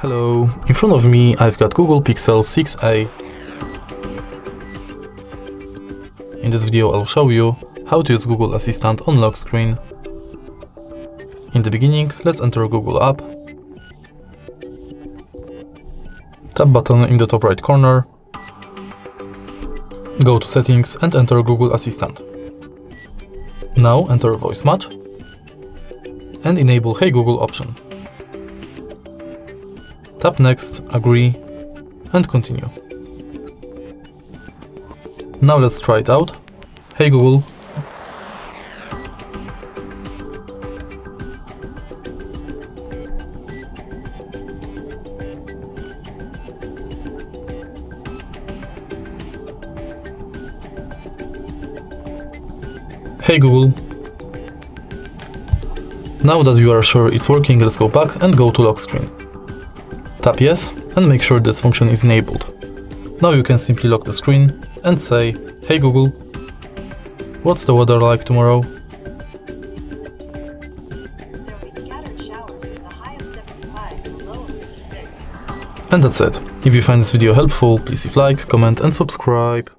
Hello, in front of me I've got Google Pixel 6a. In this video I'll show you how to use Google Assistant on lock screen. In the beginning, let's enter Google app. Tap button in the top right corner. Go to settings and enter Google Assistant. Now enter voice match and enable Hey Google option. Tap next, agree and continue. Now let's try it out. Hey Google. Hey Google. Now that you are sure it's working, let's go back and go to lock screen. Tap yes and make sure this function is enabled. Now you can simply lock the screen and say, Hey Google, what's the weather like tomorrow? There will be scattered showers with a high of 75 and a low of 56. And that's it. If you find this video helpful, please leave like, comment and subscribe.